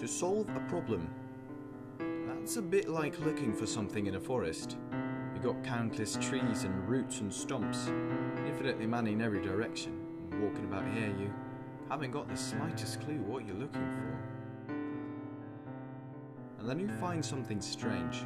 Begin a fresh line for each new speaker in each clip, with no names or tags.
to solve a problem. That's a bit like looking for something in a forest. You've got countless trees and roots and stumps, infinitely many in every direction. And walking about here, you haven't got the slightest clue what you're looking for. And then you find something strange.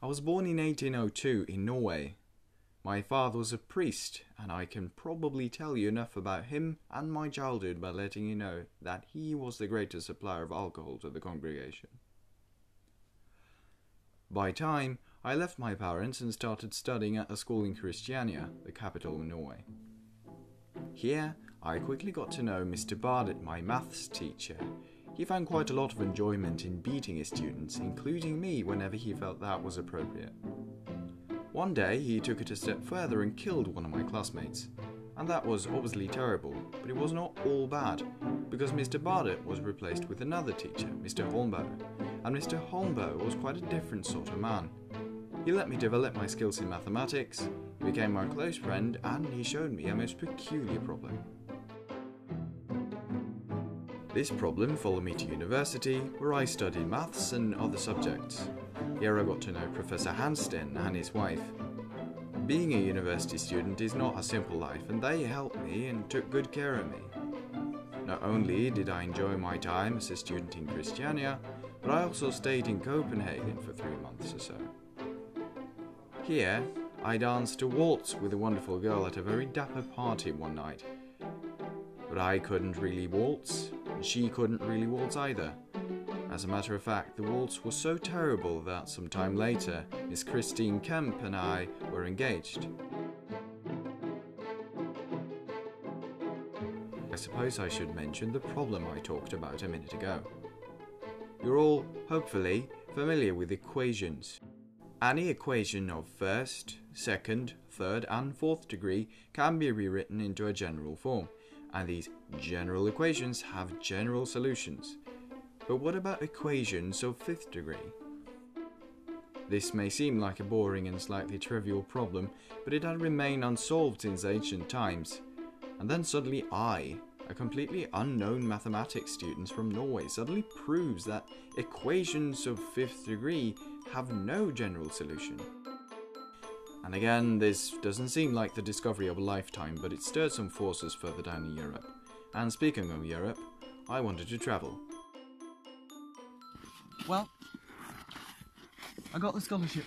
I was born in 1802 in Norway. My father was a priest, and I can probably tell you enough about him and my childhood by letting you know that he was the greatest supplier of alcohol to the congregation. By time, I left my parents and started studying at a school in Christiania, the capital of Norway. Here, I quickly got to know Mr. Bader, my maths teacher, he found quite a lot of enjoyment in beating his students, including me whenever he felt that was appropriate. One day, he took it a step further and killed one of my classmates. And that was obviously terrible, but it was not all bad, because Mr. Bader was replaced with another teacher, Mr. Holmboe, and Mr. Holmboe was quite a different sort of man. He let me develop my skills in mathematics, became my close friend, and he showed me a most peculiar problem. This problem followed me to university, where I studied maths and other subjects. Here I got to know Professor Hansteen and his wife. Being a university student is not a simple life, and they helped me and took good care of me. Not only did I enjoy my time as a student in Christiania, but I also stayed in Copenhagen for three months or so. Here, I danced a waltz with a wonderful girl at a very dapper party one night. But I couldn't really waltz, she couldn't really waltz either. As a matter of fact, the waltz was so terrible that some time later, Miss Christine Kemp and I were engaged. I suppose I should mention the problem I talked about a minute ago. You're all, hopefully, familiar with equations. Any equation of first, second, third, and fourth degree can be rewritten into a general form and these general equations have general solutions. But what about equations of fifth degree? This may seem like a boring and slightly trivial problem, but it had remained unsolved since ancient times. And then suddenly I, a completely unknown mathematics student from Norway, suddenly proves that equations of fifth degree have no general solution. And again, this doesn't seem like the discovery of a lifetime, but it stirred some forces further down in Europe. And speaking of Europe, I wanted to travel.
Well, I got the scholarship.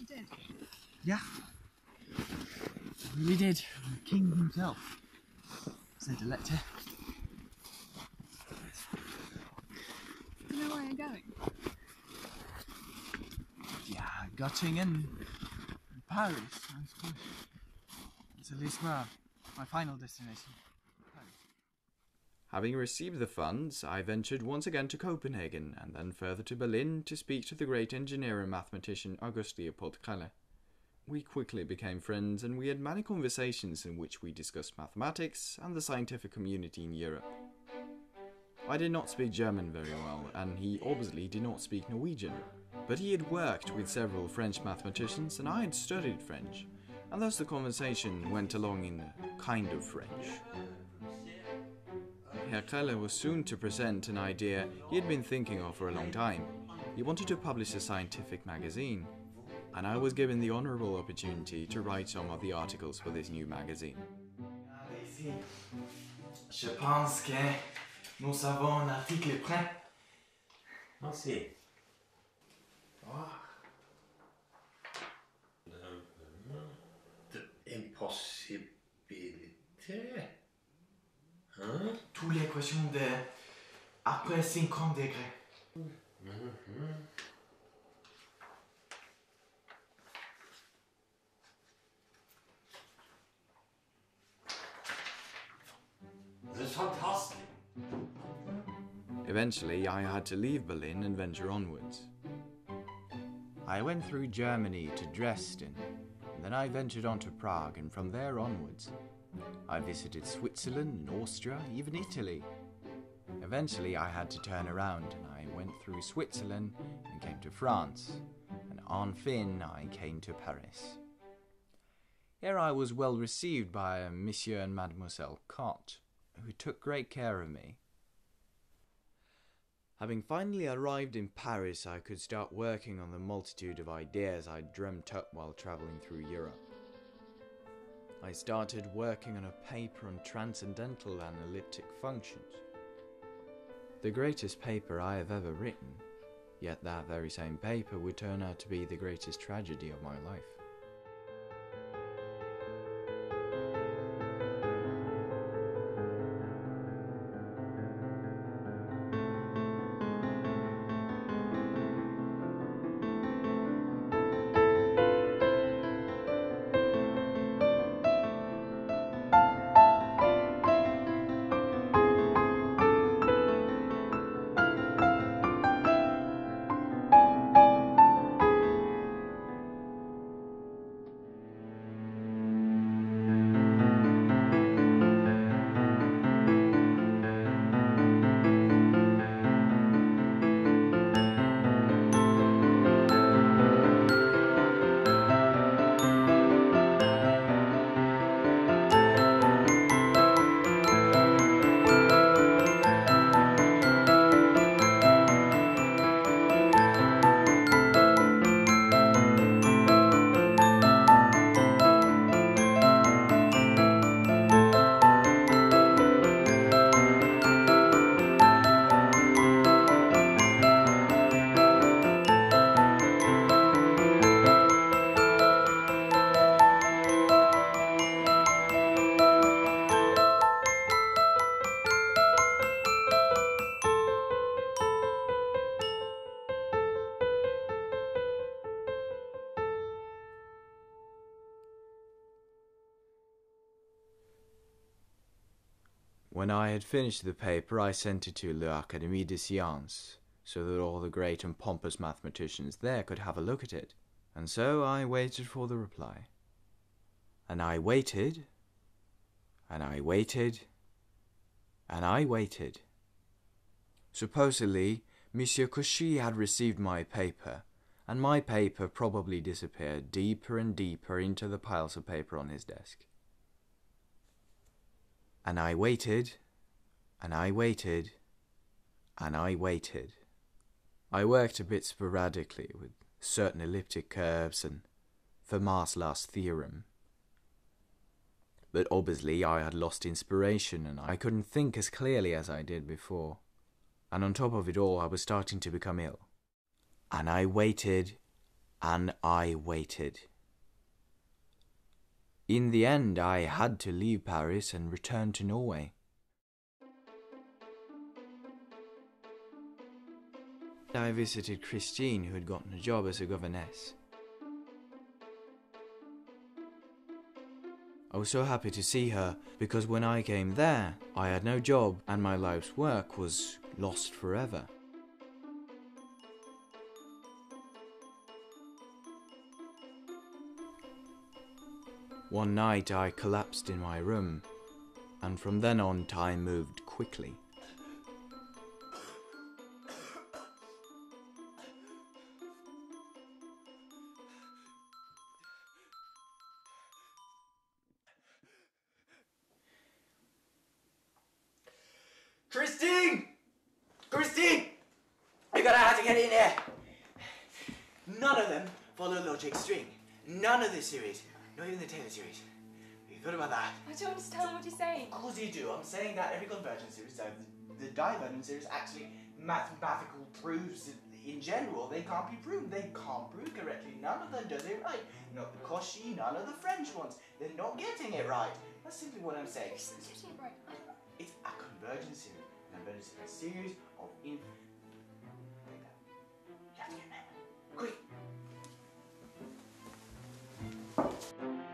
You did?
Yeah. I really did. The king himself sent a letter.
Do you know where you're going?
Yeah, Göttingen, Paris. It's at least where my final destination. Paris.
Having received the funds, I ventured once again to Copenhagen and then further to Berlin to speak to the great engineer and mathematician August Leopold Crelle. We quickly became friends and we had many conversations in which we discussed mathematics and the scientific community in Europe. I did not speak German very well, and he obviously did not speak Norwegian. But he had worked with several French mathematicians, and I had studied French, and thus the conversation went along in kind of French. Herr Crelle was soon to present an idea he had been thinking of for a long time. He wanted to publish a scientific magazine, and I was given the honorable opportunity to write some of the articles for this new magazine.
Je pense que nous avons un article prêt.
Merci. The impossibility. Hein?
Toutes les équations de après 50 degrés.
Det är.
Eventually, I had to leave Berlin and venture onwards. I went through Germany to Dresden, and then I ventured on to Prague, and from there onwards, I visited Switzerland and Austria, even Italy. Eventually, I had to turn around, and I went through Switzerland and came to France, and en fin, I came to Paris. Here I was well received by Monsieur and Mademoiselle Cotte, who took great care of me. Having finally arrived in Paris, I could start working on the multitude of ideas I'd dreamt up while travelling through Europe. I started working on a paper on transcendental analytic functions. The greatest paper I have ever written, yet that very same paper would turn out to be the greatest tragedy of my life. When I had finished the paper, I sent it to l'Académie des Sciences, so that all the great and pompous mathematicians there could have a look at it. And so I waited for the reply. And I waited, and I waited, and I waited. Supposedly, Monsieur Cauchy had received my paper, and my paper probably disappeared deeper and deeper into the piles of paper on his desk. And I waited, and I waited, and I waited. I worked a bit sporadically with certain elliptic curves and Fermat's last theorem. But obviously I had lost inspiration and I couldn't think as clearly as I did before. And on top of it all, I was starting to become ill. And I waited, and I waited. In the end, I had to leave Paris and return to Norway. I visited Christine, who had gotten a job as a governess. I was so happy to see her because when I came there, I had no job and my life's work was lost forever. One night I collapsed in my room, and from then on time moved quickly.
Christine! Christine! You're gonna have to get in here. None of them follow logic string. None of this series. Not even the Taylor series. You thought about that?
I don't understand what you're saying.
Of course you do. I'm saying that every convergence series, so the, the divergence series, actually mathematical proofs in general, they can't be proved. They can't prove correctly. None of them does it right. Not the Cauchy, none of the French ones. They're not getting it right. That's simply what I'm saying.
You're getting it right. I don't
It's a convergence series. Convergence is a series of in. You